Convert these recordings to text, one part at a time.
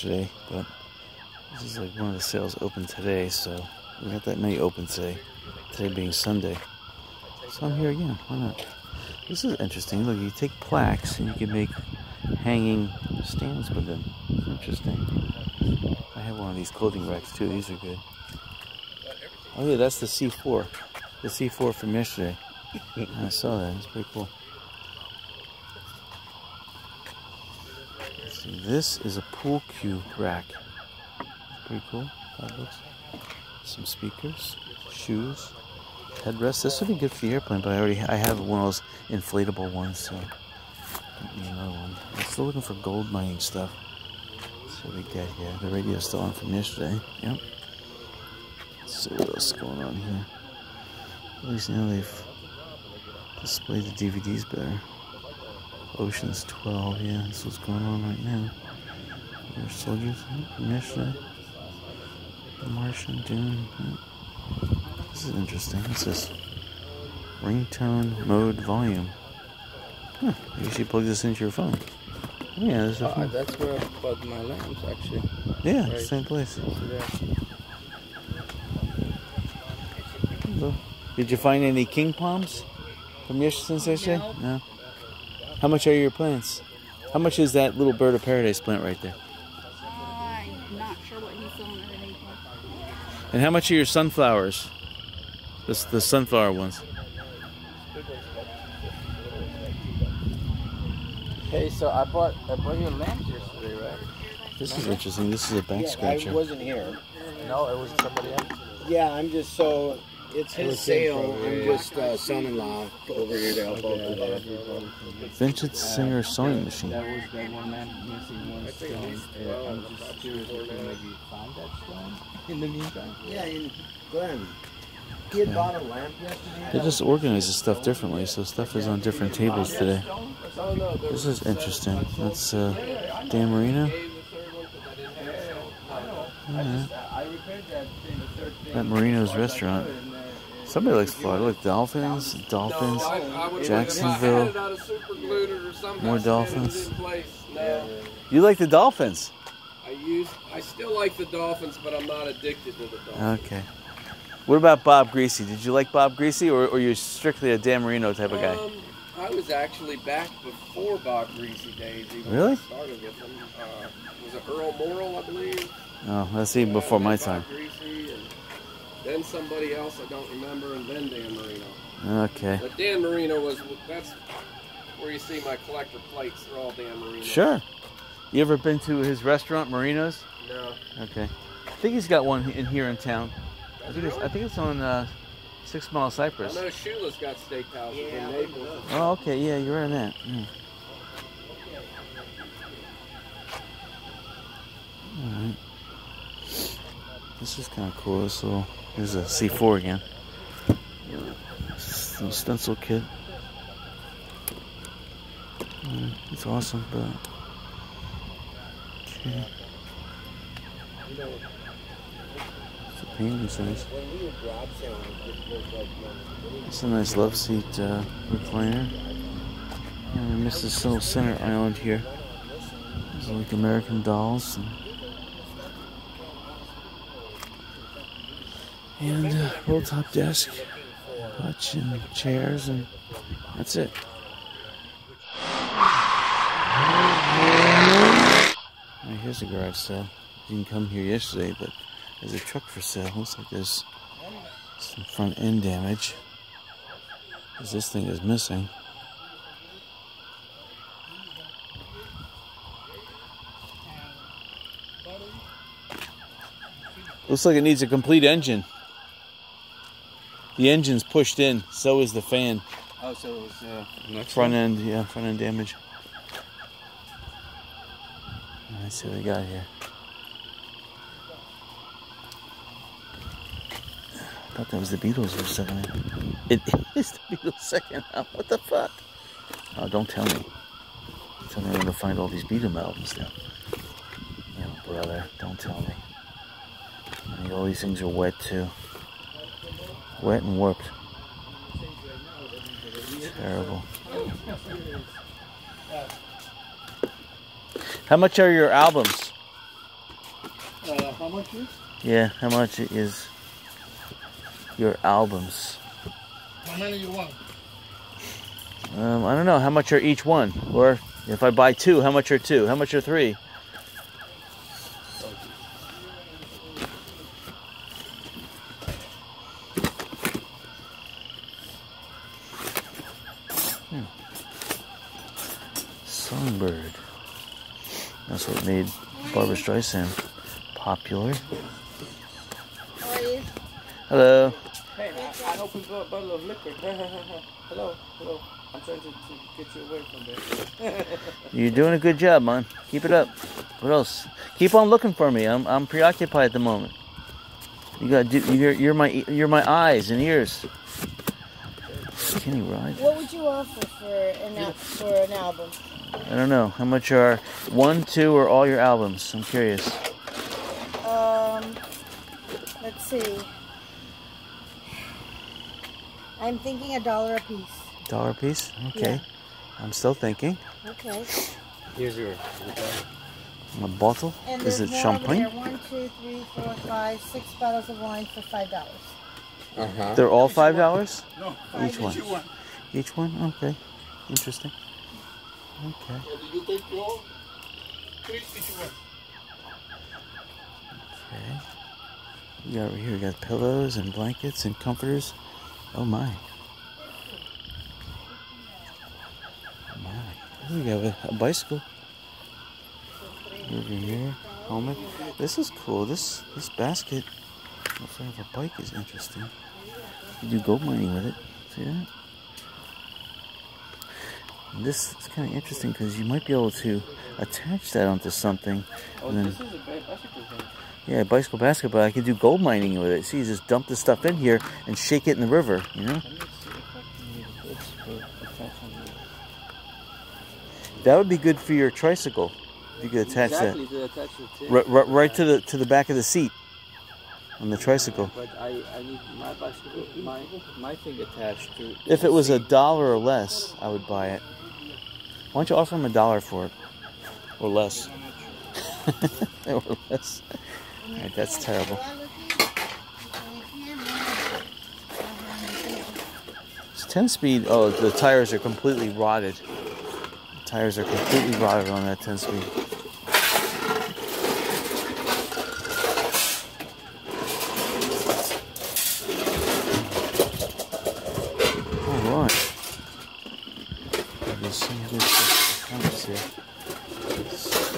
Yesterday, but this is like one of the sales open today, so we got that many open today. Today being Sunday. So I'm here again. Why not? This is interesting. Look, you take plaques and you can make hanging stands with them. It's interesting. I have one of these clothing racks too. These are good. Oh yeah, that's the C4. The C4 from yesterday. I saw that. It's pretty cool. This is a pool cue rack. Pretty cool. Five bucks. Some speakers, shoes, headrest. This would be good for the airplane, but I already I have one of those inflatable ones, so another one. I'm still looking for gold mining stuff. So we get here. The radio's still on from yesterday. Yep. Let's see what else is going on here. At least now they've displayed the DVDs better. Oceans 12, yeah, that's what's going on right now. There's soldiers from yesterday. The Martian, Dune. This is interesting. What's this? Ringtone mode volume. Huh, you should plug this into your phone. Yeah, there's a Uh, phone. that's where I bought my lamps, actually. Yeah, right. same place. So, Did you find any king palms from yesterday since yesterday? No. No. How much are your plants? How much is that little bird of paradise plant right there? I'm not sure what he's selling at anything. And how much are your sunflowers? The, the sunflower ones. Hey, so I bought I bought you a lamp yesterday, right? This is interesting. This is a back Yeah, I wasn't here. No, it was somebody else. Yeah, I'm just so it's his sale. I'm just uh, son-in-law over here to help out with. Vintage Singer sewing machine. That was that one lamp missing one stone. Uh, I'm just curious if you maybe found that stone in the meantime. Yeah, and Glenn, he had bought a lamp yesterday. They just organize the stuff differently, so stuff is on different tables today. This is interesting. That's uh, Dan Marino. Alright. At Marino's restaurant. Somebody likes Florida. Look, dolphins, dolphins, Jacksonville. More dolphins. No, You like the dolphins? I use. I still like the Dolphins, but I'm not addicted to the Dolphins. Okay. What about Bob Griese? Did you like Bob Griese, or, or you're strictly a Dan Marino type of guy? Um, I was actually back before Bob Griese days. Even Really? I started with him. Uh, was it Earl Morrall, I believe? Oh, that's even before Uh, my time. Griese, and then somebody else I don't remember, and then Dan Marino. Okay. But Dan Marino was. That's where you see my collector plates. They're all Dan Marino. Sure. You ever been to his restaurant, Marino's? No. Okay. I think he's got one in here in town. I think it's, I think it's on uh, Six Mile Cypress. I Cypress. know Shula's got steakhouses in Naples. Oh, okay. Yeah, you're right on that. Yeah. Alright. This is kind of cool. This little, here's a C4 again. Little stencil kit. Mm, It's awesome, but. Okay. It's a painting size. It's a nice love seat uh, recliner. And we missed this little center island here. There's like American dolls. And, and uh, roll top desk, hutch, and chairs, and that's it. Here's a garage sale. Didn't come here yesterday, but there's a truck for sale. Looks like there's some front end damage. Because this thing is missing. Looks like it needs a complete engine. The engine's pushed in, so is the fan. Oh, so it was uh, next Front end, yeah, front end damage. Let's see what we got here. I thought that was the Beatles for a second. It is the Beatles second album. What the fuck? Oh, don't tell me. Tell me I'm gonna find all these Beatles albums now. Know, brother, don't tell me. I mean, all these things are wet too. Wet and warped. Terrible. How much are your albums? Uh, how much is? Yeah, how much is your albums? How many you want? Um, I don't know. How much are each one? Or if I buy two, how much are two? How much are three? Hmm. Songbird. That's what made Barbra Streisand popular. How are you? Hello. Hey, I, I opened a bottle of liquor. hello, hello. I'm trying to, to get you away from there. You're doing a good job, man. Keep it up. What else? Keep on looking for me. I'm I'm preoccupied at the moment. You got do you're you're my you're my eyes and ears. Kenny Ride. What would you offer for an for an album? I don't know. How much are one, two, or all your albums? I'm curious. Um, let's see. I'm thinking a dollar a piece. Dollar a piece? Okay. I'm still thinking. Okay. Here's your. A bottle? And Is it champagne? there. One, two, three, four, five, six bottles of wine for five dollars. Uh huh. They're all five dollars? No, Each one. Each one. Each one? Okay. Interesting. Okay. Did you take? Three each one. Okay. We got over here, we got pillows and blankets and comforters. Oh my. Oh My. We have a, a bicycle. Over here. Helmet. This is cool. This this basket in front of a bike is interesting. You do gold mining with it. See that? This is kind of interesting because you might be able to attach that onto something. Oh, then- this is a bicycle thing. Yeah, bicycle basketball. I could do gold mining with it. See, you just dump this stuff in here and shake it in the river. You know, Let me see if I can use this for attaching the- that would be good for your tricycle. You could attach exactly, to attach the that tip. right, right, right to the to the back of the seat on the tricycle. But I, I need my bicycle, my, my thing attached to. If it was a dollar or less, I would buy it. Why don't you offer him a dollar for it, or less? or less. All right, that's terrible. It's 10 speed. Oh, the tires are completely rotted. The tires are completely rotted on that 10 speed. All right. There's some good stuff that comes here.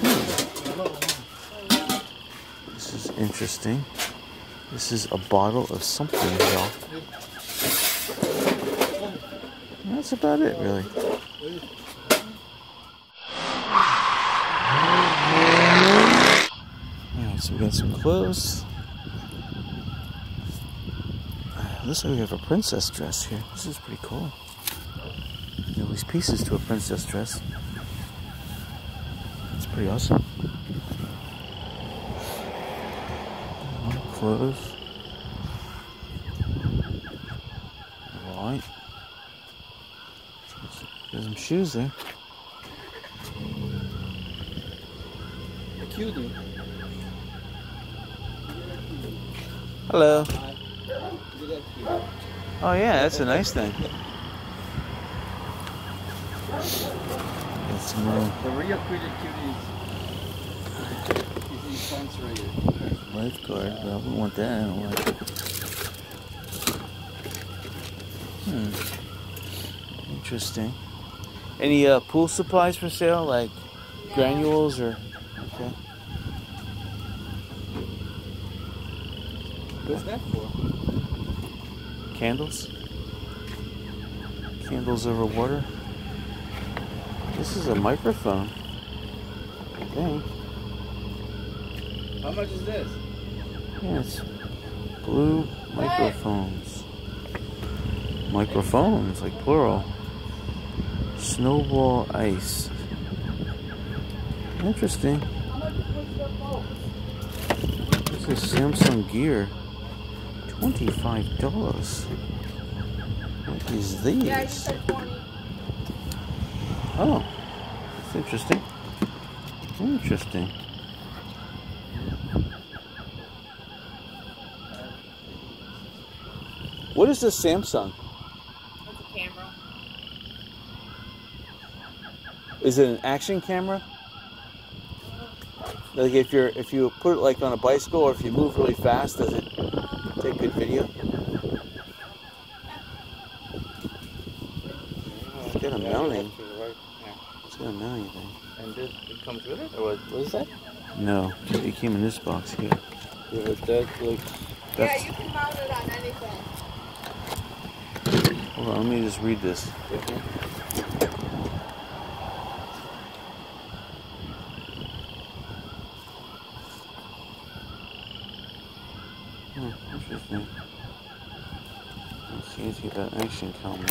Hmm. This is interesting. This is a bottle of something, y'all. That's about it, really. Alright, so we got some clothes. Uh, Looks like we have a princess dress here. This is pretty cool. Know, these pieces to a princess dress. It's pretty awesome. Clothes. Right. There's some shoes there. Cutie. Hello. Oh yeah, that's a nice thing. Some more The real pretty cutie is, is these pants right lifeguard. Want that. I don't want it. Hmm. Interesting. Any uh, pool supplies for sale, like granules or? Okay. What's that for? Candles. Candles over water. This is a microphone. I think. How much is this? Yes. blue microphones. Microphones, like plural. Snowball ice. Interesting. This is Samsung Gear. Twenty-five dollars. What is these? Oh, that's interesting. Interesting. What is this Samsung? It's a camera. Is it an action camera? Like if you're if you put it like on a bicycle or if you move really fast, does it take good video? Oh, it's got a mounting. It's got a mounting thing. And this it comes with it, or what, what is that? No, it came in this box here. Yeah, but that looks. That's, Yeah, you can mount it on anything. Hold on, let me just read this. Hmm, interesting. Let's see anything about action camera.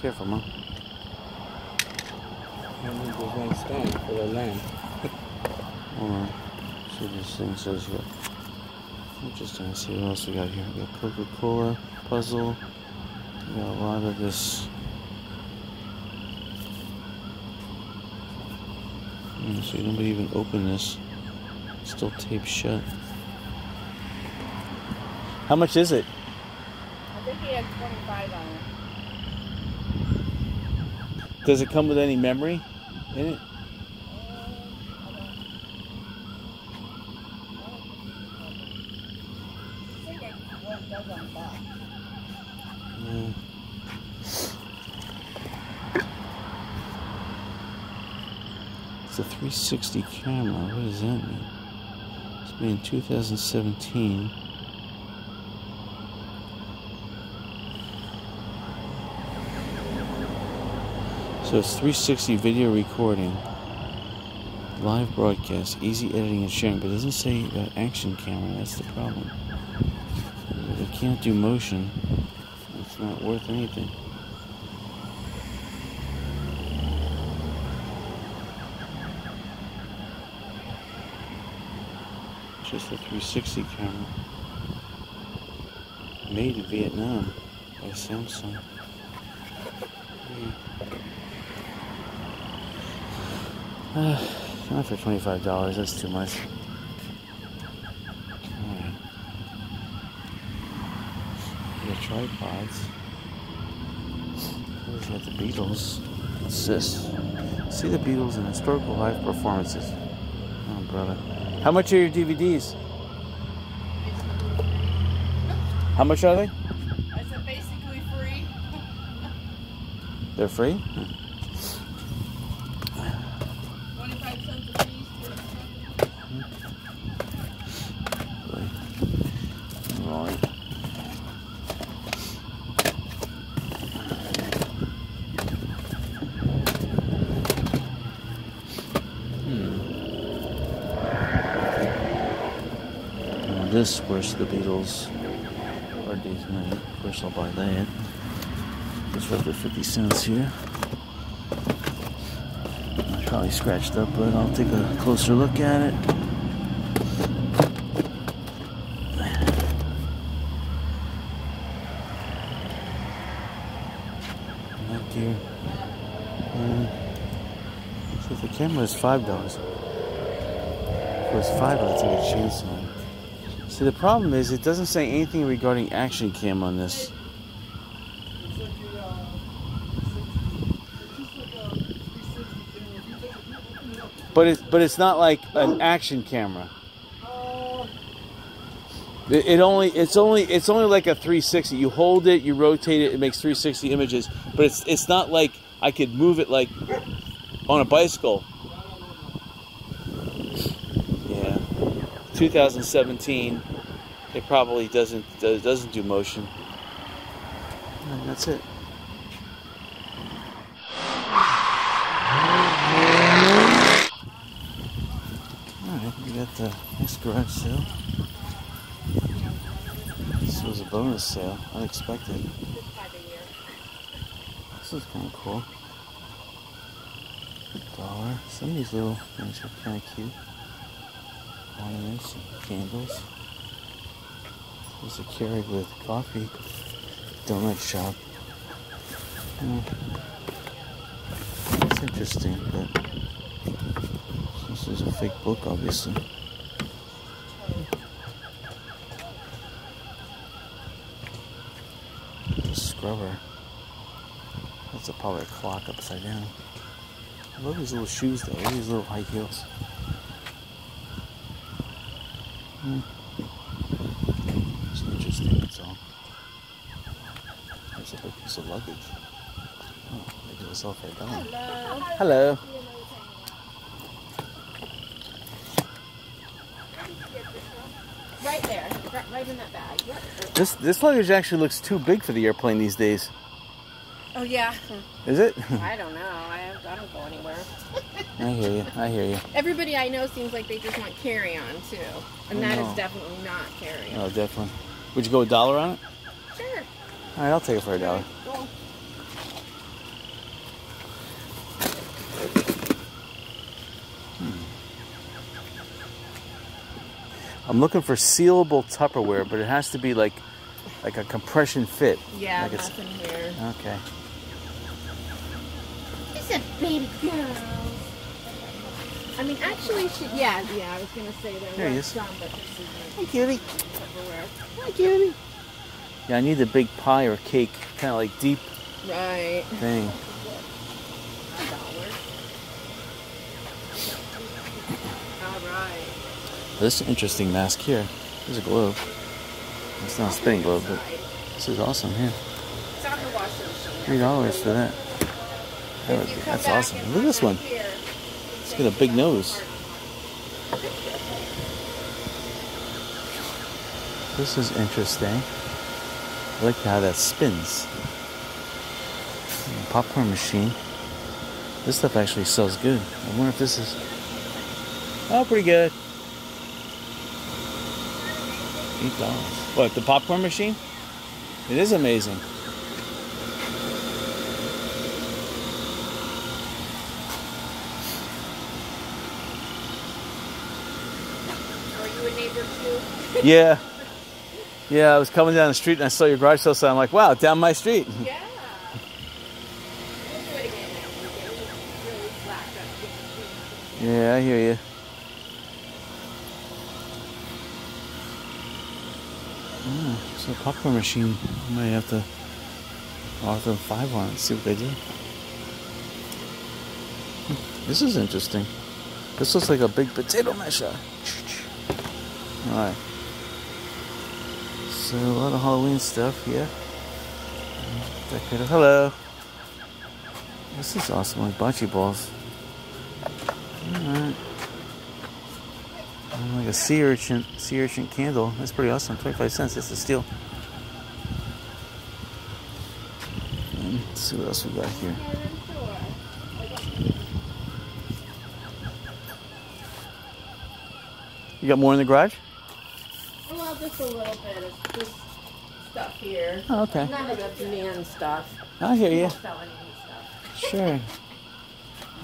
Careful, Mom. I need the one stone for the land. Hold on. See what this thing says here. Interesting. Let's see what else we got here. We got Coca-Cola puzzle. We got a lot of this. Hmm, so nobody even opened this. It's still taped shut. How much is it? I think he had 25 on it. Does it come with any memory in it? I think it what it does on the back. Yeah. It's a 360 camera. What does that mean? It's made in 2017. So it's 360 video recording, live broadcast, easy editing and sharing, but it doesn't say about action camera. That's the problem. If it can't do motion, it's not worth anything. Just a 360 camera. Made in Vietnam by Samsung. Uh, not for $25, that's too much. The tripods. Where's got the Beatles? What's this? See the Beatles in historical live performances. Oh, brother. How much are your DVDs? How much are they? I said basically free. They're free? Hmm. 25 cents a piece. 30 cents. Right. Hmm. Now this, where's the Beatles? Day's Night. Of course, I'll buy that. It's worth the 50 cents here. Probably scratched up, but I'll take a closer look at it. Not dear. Uh, so the camera is five dollars. If it was five, I'd take a chance on it. See, the problem is it doesn't say anything regarding action cam on this. But it's but it's not like an action camera. It, it only it's only it's only like a 360. You hold it, you rotate it, it makes 360 images. But it's it's not like I could move it like on a bicycle. Yeah, 2017. It probably doesn't does- doesn't do motion. And that's it. Alright, we got the next garage sale. This was a bonus sale, unexpected. This time of year. This is kind of cool. Dollar. Some of these little things are kind of cute. Ornaments, and candles. There's a Keurig with coffee. Donut shop. Hmm. That's interesting. but this is a fake book, obviously. Scrubber. That's a, probably a clock upside down. I love these little shoes though. Look at these little high heels. Hmm. It's interesting, that's all. There's a big piece of luggage. Oh, they give us off right down. Hello. Right there, right, right in that bag. Yep. This this luggage actually looks too big for the airplane these days. Oh yeah. Is it? I don't know. I, I don't go anywhere. I hear you. I hear you. Everybody I know seems like they just want carry-on too, and that is no. definitely not carry-on. Oh, definitely. Would you go a dollar on it? Sure. All right, I'll take it for a dollar. Go. Hmm. I'm looking for sealable Tupperware, but it has to be like like a compression fit. Yeah, Like it's- nothing here. Okay. It's a baby girl. I mean, actually, she. Yeah, yeah. I was gonna say there There he was is. some, but this is Hey, cutie. Hi, cutie. Yeah, I need the big pie or cake, kind of like deep Right. thing. A. All right. This is an interesting mask here. There's a globe. It's not a spinning globe, but this is awesome here. It's on the washing machine. Three dollars for that. That would be- that's awesome. Look at this one. Got a big nose. This is interesting. I like how that spins. Popcorn machine. This stuff actually sells good. I wonder if this is. Oh, pretty good. Eight dollars. What? The popcorn machine? It is amazing. Are you a neighbor too? Yeah. Yeah, I was coming down the street and I saw your garage sale sign. I'm like, wow, down my street. Yeah. We'll do it again next weekend. We really slacked up. Yeah, I hear you. Oh, so popcorn machine. I might have to offer them five on it, see what they do. Hmm, This is interesting. This looks like a big potato masher. Alright. So a lot of Halloween stuff, yeah. Decorative. Hello. This is awesome, like bocce balls. Alright. Mm, like a sea urchin, sea urchin candle. That's pretty awesome. 25 cents. It's a steal. Let's see what else we got here. You got more in the garage? A little bit of this stuff here. Oh, okay. None of the man stuff. I hear you. don't sell any of the stuff. Sure.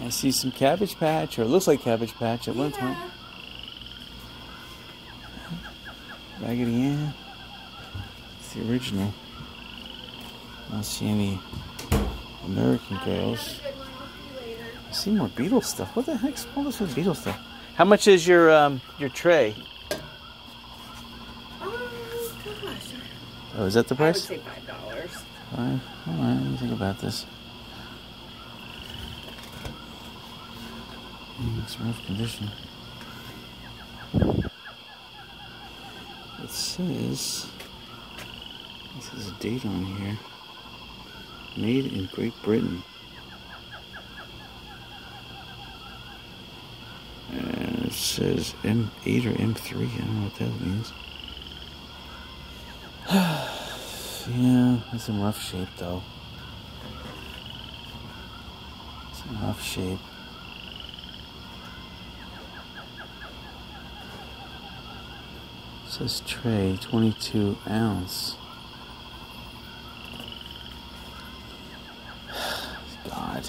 I see some Cabbage Patch, or it looks like Cabbage Patch at one point. Raggedy Ann. It's the original. I don't see any American Girls. I see more Beatles stuff. What the heck's all this Beatles stuff? How much is your um your tray? Oh gosh. Oh, is that the I would price? say five dollars. Five. All right. Let me think about this. It's rough condition. It says this is a date on here. Made in Great Britain. And it says M8 or M3. I don't know what that means. Yeah, it's in rough shape though. It's in rough shape. It says tray, 22 ounce. God.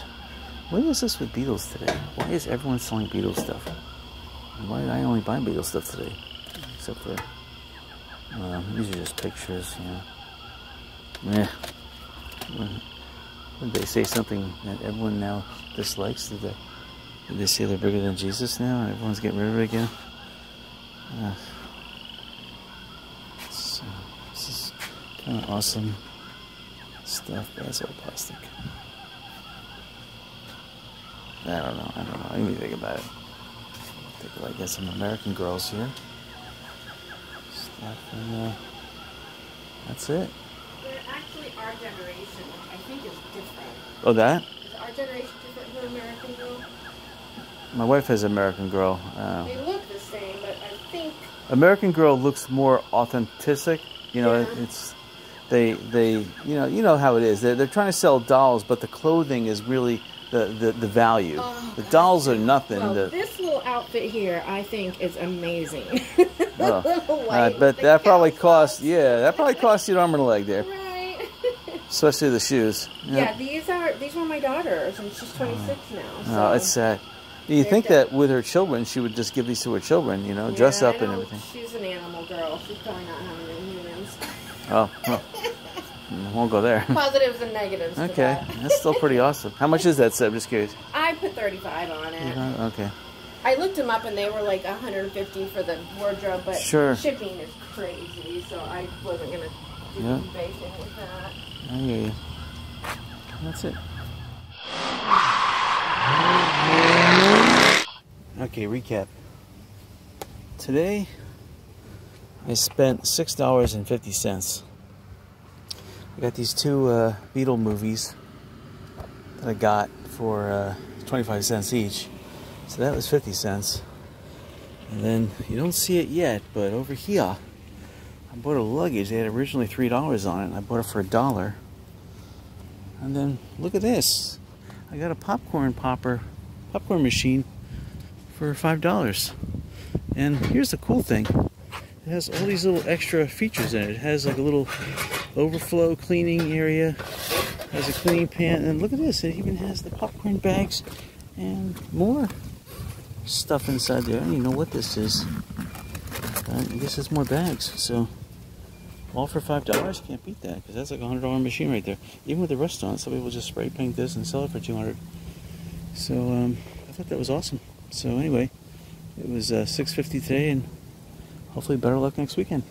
What is this with Beatles today? Why is everyone selling Beatles stuff? Why did I only buy Beatles stuff today? Except for, well, these are just pictures, you know. Yeah. Did they say something that everyone now dislikes? Did they, did they say they're bigger than Jesus now and everyone's getting rid of it again? Uh, so, this is kind of awesome stuff, but that's all plastic. I don't know. I don't know. Let me think about it. Look at some American girls here. Stuff and uh, that's it. They're actually our generation, which I think is different. Oh, that? Is our generation different from American Girl? My wife has American Girl. Uh, They look the same, but I think American Girl looks more authentic. You know, Yeah. it's they they you know you know how it is. They're they're trying to sell dolls, but the clothing is really the the, the value. Oh, the dolls are nothing. well, the, this little outfit here, I think, is amazing. Oh, I white bet with the that probably cost yeah that probably cost you an arm and a leg there, Right. especially the shoes. yeah, these are these were my daughters, and she's 26 now. Oh, so. Oh, it's sad. You think that with her children, she would just give these to her children, you know, Yeah, dress up and everything. She's an animal girl. She's probably not having any humans. Oh, well, won't go there. Positives and negatives. Okay, that. that's still pretty awesome. How much is that set? I'm just curious. I put 35 on it. Okay. I looked them up and they were like 150 for the wardrobe, but Sure. shipping is crazy, so I wasn't gonna do Yeah. eBay thing with that. I hear you. That's it. Okay, recap. Today, I spent six dollars and fifty cents. I got these two uh, Beatle movies that I got for uh, twenty-five cents each, so that was fifty cents. And then you don't see it yet, but over here, I bought a luggage. They had originally three dollars on it, and I bought it for a dollar. And then look at this. I got a popcorn popper, popcorn machine for five dollars. And here's the cool thing. It has all these little extra features in it. It has like a little overflow cleaning area, has a cleaning pan, and look at this. It even has the popcorn bags and more stuff inside there. I don't even know what this is. But I guess it's more bags. So all for five dollars, can't beat that because that's like a hundred dollar machine right there. Even with the rust on some people just spray paint this and sell it for two hundred. So um, I thought that was awesome. So anyway, it was uh, six fifty today, and hopefully better luck next weekend.